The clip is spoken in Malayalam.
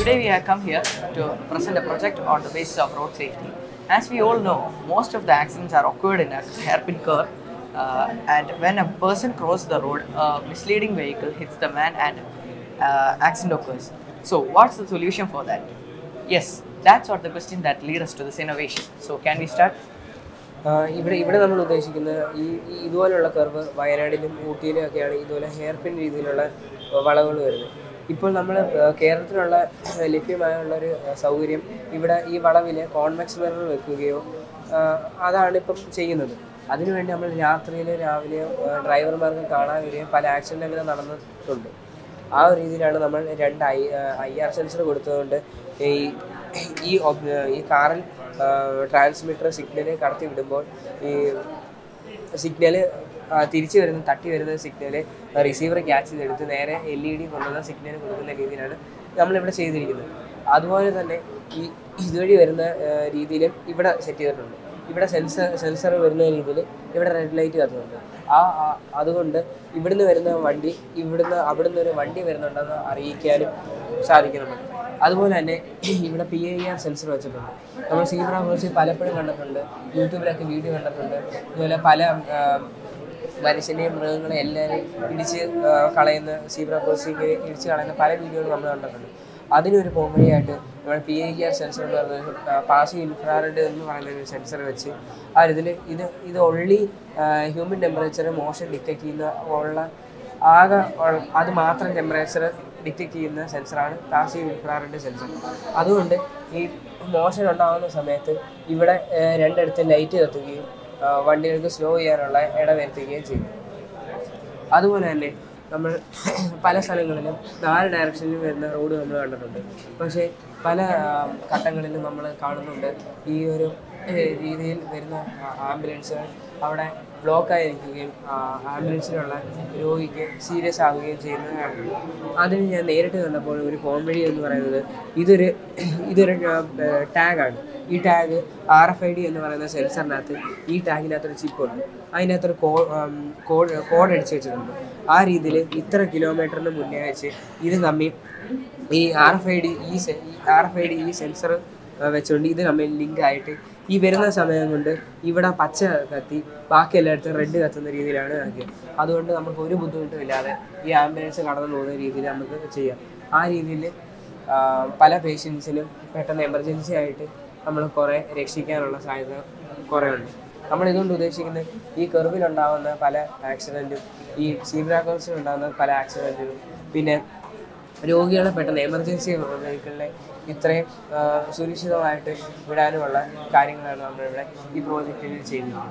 we have come here to present a project on the basis of road safety. As we all know, most of the accidents are occurred in a hairpin curve, uh, and when a person crosses the road, a misleading vehicle hits the man and uh, accident occurs. So, what's the solution for that? Yes, that's what the question that leads us to this innovation. So, can we start? ആ, ഇവിടെ ഇവിടെ നമ്മൾ ഉദ്ദേശിക്കുന്ന ഈ ഈ ഇതുപോലുള്ള കർവ് വയനാടിലും ഊട്ടിയിലും ഒക്കെയാണ് ഇതുപോലെ ഹെയർ പിൻ രീതിയിലുള്ള വളവുകൾ വരുന്നത് ഇപ്പോൾ നമ്മൾ കേരളത്തിലുള്ള ലഭ്യമായുള്ളൊരു സൗകര്യം ഇവിടെ ഈ വളവിൽ കോൺവെക്സ് മിറർ വെക്കുകയോ അതാണ് ഇപ്പം ചെയ്യുന്നത്. അതിനുവേണ്ടി നമ്മൾ രാത്രിയിൽ രാവിലെ ഡ്രൈവർമാർക്ക് കാണാൻ വരികയും പല ആക്സിഡന്റുകളും നടന്നിട്ടുണ്ട്. ആ ഒരു രീതിയിലാണ് നമ്മൾ രണ്ട് ഐ ഐ ആർ സെൻസർ കൊടുത്തതുകൊണ്ട് ഈ ഈ ഈ കാറിൽ ട്രാൻസ്മിറ്റർ സിഗ്നൽ കടത്തി വിടുമ്പോൾ ഈ സിഗ്നൽ തിരിച്ചു വരുന്ന തട്ടി വരുന്ന സിഗ്നൽ റിസീവർ ക്യാച്ച് ചെയ്തെടുത്ത് നേരെ എൽ ഇ ഡി കൊണ്ടുള്ള സിഗ്നൽ കൊടുക്കുന്ന രീതിയിലാണ് നമ്മളിവിടെ ചെയ്തിരിക്കുന്നത്. അതുപോലെ തന്നെ ഈ ഇതുവഴി വരുന്ന രീതിയിലും ഇവിടെ സെറ്റ് ചെയ്തിട്ടുണ്ട്. ഇവിടെ സെൻസർ സെൻസർ വരുന്ന രീതിയിൽ ഇവിടെ റെഡ് ലൈറ്റ് കത്തുന്നുണ്ട് ആ അതുകൊണ്ട് ഇവിടുന്ന് വരുന്ന വണ്ടി ഇവിടുന്ന് അവിടുന്ന് ഒരു വണ്ടി വരുന്നുണ്ടെന്ന് അറിയിക്കാനും സാധിക്കുന്നുണ്ട്. അതുപോലെ തന്നെ ഇവിടെ പി ഐ ആർ സെൻസർ വെച്ചിട്ടുണ്ട്. നമ്മൾ സീബ്ര ക്രോസിൽ പലപ്പോഴും കണ്ടിട്ടുണ്ട്. യൂട്യൂബിലൊക്കെ വീഡിയോ കണ്ടിട്ടുണ്ട്. അതുപോലെ പല മനുഷ്യനെയും മൃഗങ്ങളെ എല്ലാവരെയും ഇടിച്ച് കളയുന്ന സീബ്ര ക്രോസിംഗ് ഇടിച്ച് കളയുന്ന പല വീഡിയോകളും നമ്മൾ കണ്ടിട്ടുണ്ട്. അതിനൊരു പോംവഴിയായിട്ട് നമ്മൾ പി ഐ ആർ സെൻസർ എന്ന് പറഞ്ഞ പാസീവ് ഇൻഫ്രാറെഡ് എന്ന് പറയുന്ന ഒരു സെൻസർ വെച്ച് ആ ഇതിൽ ഇത് ഇത് only human temperature motion detect ചെയ്യുന്ന ഉള്ള ആകെ അത് മാത്രം ടെമ്പറേച്ചർ ഡിറ്റക്ട് ചെയ്യുന്ന സെൻസറാണ് പാസി ഇൻഫ്രാറെഡ് സെൻസർ അതുകൊണ്ട് ഈ മോഷൻ ഉണ്ടാകുന്ന സമയത്ത് ഇവിടെ രണ്ടിടത്ത് ലൈറ്റ് കത്തുകയും വണ്ടികൾക്ക് സ്ലോ ചെയ്യാനുള്ള ഇടവരുത്തുകയും ചെയ്യും അതുപോലെ തന്നെ നമ്മൾ പല സ്ഥലങ്ങളിലും നാല് ഡയറക്ഷനിൽ വരുന്ന റോഡ് നമ്മൾ കണ്ടിട്ടുണ്ട്. പക്ഷേ പല ഘട്ടങ്ങളിലും നമ്മൾ കാണുന്നുണ്ട് ഈ ഒരു രീതിയിൽ വരുന്ന ആംബുലൻസ് അവിടെ ബ്ലോക്കായിരിക്കുകയും ആംബുലൻസിലുള്ള രോഗിക്ക് സീരിയസ് ആവുകയും ചെയ്യുന്നത് കണ്ടിട്ടുണ്ട് അതിന് ഞാൻ നേരിട്ട് കണ്ടപ്പോൾ ഒരു കോമഡി എന്ന് പറയുന്നത് ഇതൊരു ഇതൊരു ടാഗാണ്. ഈ tag R F I D എന്ന് പറയുന്ന സെൻസറിനകത്ത് ഈ ടാഗിനകത്തൊരു ചിപ്പുണ്ട്. അതിനകത്തൊരു കോ കോഡ് കോഡ് അടിച്ച് വെച്ചിട്ടുണ്ട്. ആ രീതിയിൽ ഇത്ര കിലോമീറ്ററിന് മുന്നേ വെച്ച് ഇത് തമ്മിൽ ഈ ആർ എഫ് ഐ ഡി ഈ ആർ എഫ് ഐ ഡി ഈ സെൻസർ വെച്ചുകൊണ്ട് ഇത് തമ്മിൽ ലിങ്ക് ആയിട്ട് ഈ വരുന്ന സമയം കൊണ്ട് ഇവിടെ പച്ച കത്തി ബാക്കി എല്ലായിടത്തും റെഡ് കത്തുന്ന രീതിയിലാണ് ആക്കിയത്. അതുകൊണ്ട് നമുക്ക് ഒരു ബുദ്ധിമുട്ടും ഇല്ലാതെ ഈ ആംബുലൻസ് കടന്നു പോകുന്ന രീതിയിൽ നമുക്ക് ചെയ്യാം. ആ രീതിയിൽ പല പേഷ്യൻസിനും പെട്ടെന്ന് എമർജൻസി ആയിട്ട് നമ്മൾ കുറേ രക്ഷിക്കാനുള്ള സാധ്യത കുറേ ഉണ്ട്. നമ്മൾ ഇതുകൊണ്ട് ഉദ്ദേശിക്കുന്നത് ഈ കെർവിലുണ്ടാകുന്ന പല ആക്സിഡന്റും ഈ സീബ്രാക്കോസിലുണ്ടാകുന്ന പല ആക്സിഡന്റും പിന്നെ രോഗികളെ പെട്ടെന്ന് എമർജൻസി വെഹിക്കിളിനെ ഇത്രയും സുരക്ഷിതമായിട്ട് വിടാനുമുള്ള കാര്യങ്ങളാണ് നമ്മളിവിടെ ഈ പ്രോജക്റ്റിൽ ചെയ്യുന്നത്.